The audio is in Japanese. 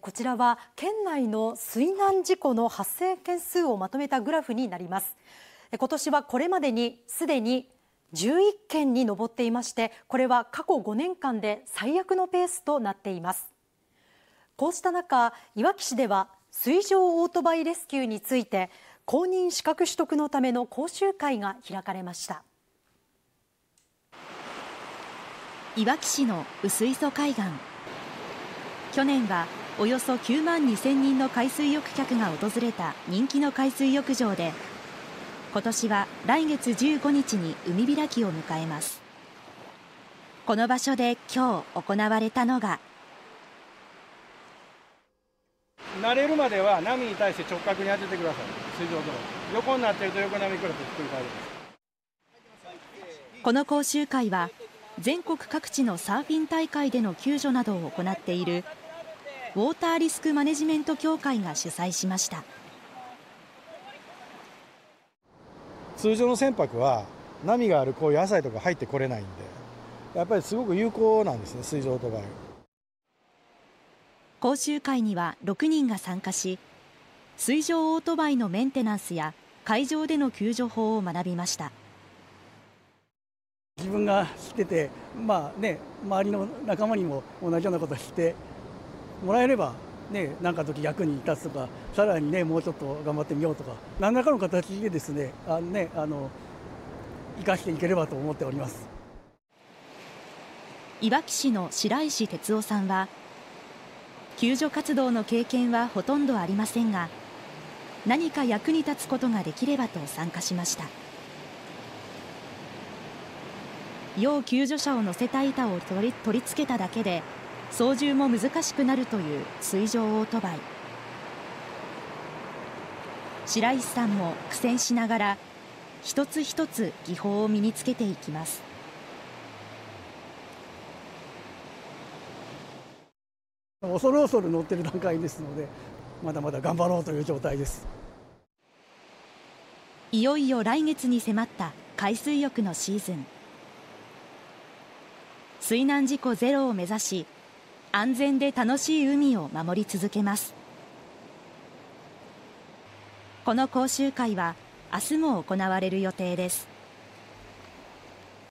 こちらは県内の水難事故の発生件数をまとめたグラフになります。今年はこれまでにすでに11件に上っていましてこれは過去5年間で最悪のペースとなっています。こうした中いわき市では水上オートバイレスキューについて公認資格取得のための講習会が開かれました。いわき市の薄磯海岸。去年はおよそ9万2000人の海水浴客が訪れた人気の海水浴場で今年は来月15日に海開きを迎えます。この場所で今日行われたのが慣れるまでは波に対して直角に当ててください。水上ドロ横になっていると横波くらいとひっくり返ります。この講習会は全国各地のサーフィン大会での救助などを行っているウォーターリスクマネジメント協会が主催しました。通常の船舶は波があるこういう浅いとこ入ってこれないんでやっぱりすごく有効なんですね水上オートバイ。講習会には6人が参加し水上オートバイのメンテナンスや海上での救助法を学びました。自分が知ってて、まあね、周りの仲間にも同じようなことを知ってもらえれば、ね、何か時役に立つとかさらにねもうちょっと頑張ってみようとか何らかの形でですねあのねあの生かしていければと思っております。いわき市の白石哲夫さんは救助活動の経験はほとんどありませんが何か役に立つことができればと参加しました。要救助者を乗せた板を取り取り付けただけで操縦も難しくなるという水上オートバイ白石さんも苦戦しながら一つ一つ技法を身につけていきます。恐る恐る乗ってる段階ですのでまだまだ頑張ろうという状態です。いよいよ来月に迫った海水浴のシーズン。水難事故ゼロを目指し安全で楽しい海を守り続けます。この講習会は明日も行われる予定です。